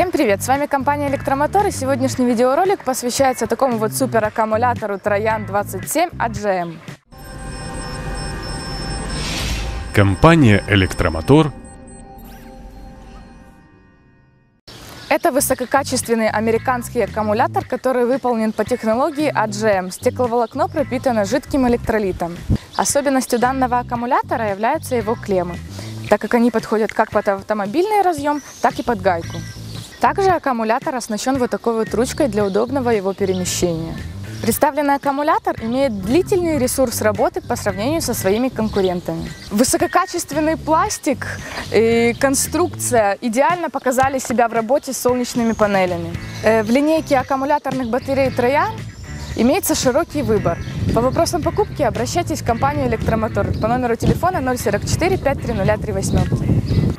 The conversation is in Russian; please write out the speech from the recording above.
Всем привет! С вами компания Электромотор и сегодняшний видеоролик посвящается такому вот супераккумулятору Троян 27 от GM. Компания «Электромотор» Это высококачественный американский аккумулятор, который выполнен по технологии от GM. Стекловолокно пропитано жидким электролитом. Особенностью данного аккумулятора являются его клеммы, так как они подходят как под автомобильный разъем, так и под гайку. Также аккумулятор оснащен вот такой вот ручкой для удобного его перемещения. Представленный аккумулятор имеет длительный ресурс работы по сравнению со своими конкурентами. Высококачественный пластик и конструкция идеально показали себя в работе с солнечными панелями. Э, в линейке аккумуляторных батарей Троян имеется широкий выбор. По вопросам покупки обращайтесь в компанию «Электромотор» по номеру телефона 044 530 38.